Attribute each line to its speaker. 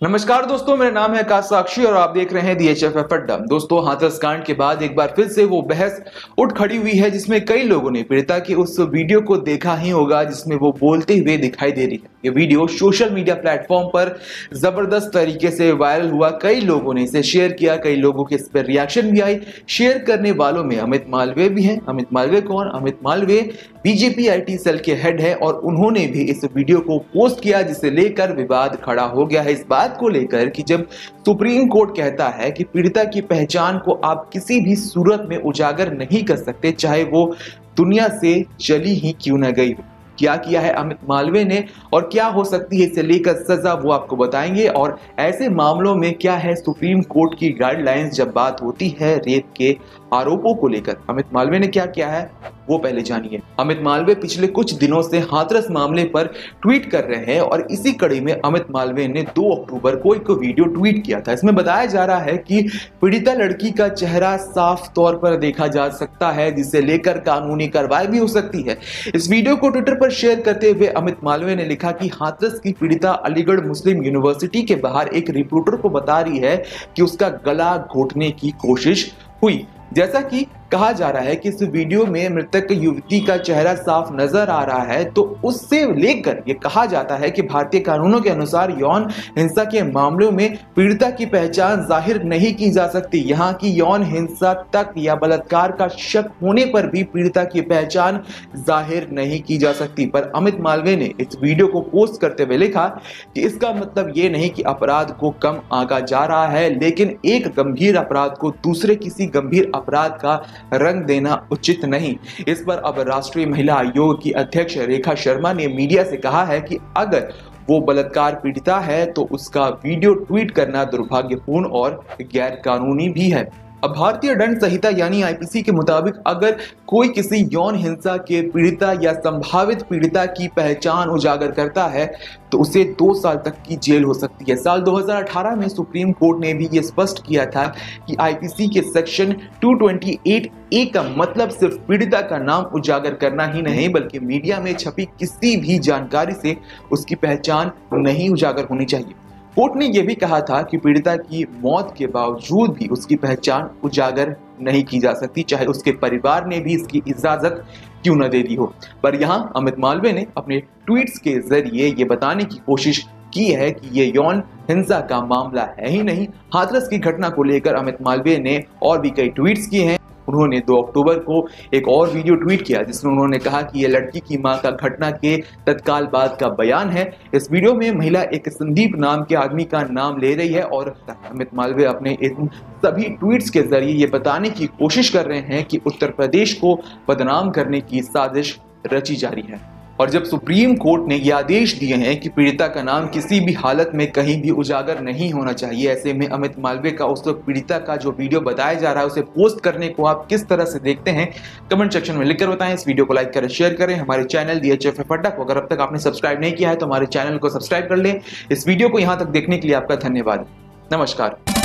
Speaker 1: नमस्कार दोस्तों, मेरा नाम है काश साक्षी और आप देख रहे हैं दी एच एफ़ एफ़ अड्डा दोस्तों, हाथरस कांड के बाद एक बार फिर से वो बहस उठ खड़ी हुई है जिसमें कई लोगों ने पीड़िता की उस वीडियो को देखा ही होगा, जिसमें वो बोलते हुए दिखाई दे रही है। ये वीडियो सोशल मीडिया प्लेटफॉर्म पर ज़बरदस्त तरीके से वायरल हुआ। कई लोगों ने इसे शेयर किया, कई लोगों के इस पर रिएक्शन भी आई। शेयर करने वालों में अमित मालवीय भी हैं। अमित मालवीय कौन? Amit Malviya BJP IT cell के हेड है और उन्होंने भी इस वीडियो को पोस्ट किया, जिसे लेकर विवाद खड़ा हो गया है। इस बात को लेकर कि जब सुप्रीम कोर्ट कहता है कि पीड़िता की पहचान को आप किसी भी सूरत में उजागर नहीं कर सकते, चाहे वो दुनिया से चली ही क्यों न गई हो। क्या किया है अमित मालवे ने और क्या हो सकती है इसे लेकर सजा वो आपको बताएँगे। और ऐसे मामलों में क्या है सुप्रीम कोर्ट की गाइडलाइंस जब बात होती है रेप के आरोपों को लेकर? अमित मालवे ने क्या किया है? वो पहले जानिए। अमित मालवे पिछले कुछ दिनों से हाथरस मामले पर ट्वीट कर रहे हैं और इसी कड़ी में अमित मालवे ने 2 अक्टूबर को एक वीडियो ट्वीट किया था। इसमें बताया जा रहा है कि पीड़िता लड़की का चेहरा साफ़ तौर पर देखा जा सकता है, जिसे लेकर कानूनी कार्रवाई भी हो सकती है। इस वीडियो को ट्विटर पर शेयर करते हुए अमित मालवीय ने लिखा कि हाथरस की पीड़िता अलीगढ़ मुस्लिम यूनिवर्सिटी के बाहर एक रिपोर्टर को बता रही है कि उसका गला घोटने की कोशिश हुई। जैसा कि कहा जा रहा है कि इस वीडियो में मृतक युवती का चेहरा साफ़ नज़र आ रहा है तो उससे लेकर ये कहा जाता है कि भारतीय कानूनों के अनुसार यौन हिंसा के मामलों में पीड़िता की पहचान ज़ाहिर नहीं की जा सकती। यहाँ की यौन हिंसा तक या बलात्कार का शक होने पर भी पीड़िता की पहचान ज़ाहिर नहीं की जा सकती। पर अमित मालवीय ने इस वीडियो को पोस्ट करते हुए लिखा कि इसका मतलब ये नहीं कि अपराध को कम आगा जा रहा है, लेकिन एक गंभीर अपराध को दूसरे किसी गंभीर अपराध का रंग देना उचित नहीं। इस पर अब राष्ट्रीय महिला आयोग की अध्यक्ष रेखा शर्मा ने मीडिया से कहा है कि अगर वो बलात्कार पीड़िता है तो उसका वीडियो ट्वीट करना दुर्भाग्यपूर्ण और गैर कानूनी भी है। अब भारतीय दंड संहिता यानी आईपीसी के मुताबिक अगर कोई किसी यौन हिंसा के पीड़िता या संभावित पीड़िता की पहचान उजागर करता है तो उसे दो साल तक की जेल हो सकती है। साल 2018 में सुप्रीम कोर्ट ने भी ये स्पष्ट किया था कि आईपीसी के सेक्शन 228 ए का मतलब सिर्फ़ पीड़िता का नाम उजागर करना ही नहीं, बल्कि मीडिया में छपी किसी भी जानकारी से उसकी पहचान नहीं उजागर होनी चाहिए। कोर्ट ने यह भी कहा था कि पीड़िता की मौत के बावजूद भी उसकी पहचान उजागर नहीं की जा सकती, चाहे उसके परिवार ने भी इसकी इजाज़त क्यों न दे दी हो। पर यहाँ अमित मालवे ने अपने ट्वीट्स के ज़रिए ये बताने की कोशिश की है कि ये यौन हिंसा का मामला है ही नहीं। हाथरस की घटना को लेकर अमित मालवीय ने और भी कई ट्वीट्स किए हैं। उन्होंने 2 अक्टूबर को एक और वीडियो ट्वीट किया, जिसमें उन्होंने कहा कि यह लड़की की माँ का घटना के तत्काल बाद का बयान है। इस वीडियो में महिला एक संदीप नाम के आदमी का नाम ले रही है और अमित मालवे अपने इन सभी ट्वीट्स के ज़रिए ये बताने की कोशिश कर रहे हैं कि उत्तर प्रदेश को बदनाम करने की साजिश रची जा रही है। और जब सुप्रीम कोर्ट ने ये आदेश दिए हैं कि पीड़िता का नाम किसी भी हालत में कहीं भी उजागर नहीं होना चाहिए, ऐसे में अमित मालवीय का उस पीड़िता का जो वीडियो बताया जा रहा है, उसे पोस्ट करने को आप किस तरह से देखते हैं, कमेंट सेक्शन में लिखकर बताएँ। इस वीडियो को लाइक करें, शेयर करें। हमारे चैनल डी एच एफ़ अड्डा को अगर अब तक आपने सब्सक्राइब नहीं किया है तो हमारे चैनल को सब्सक्राइब कर लें। इस वीडियो को यहाँ तक देखने के लिए आपका धन्यवाद। नमस्कार।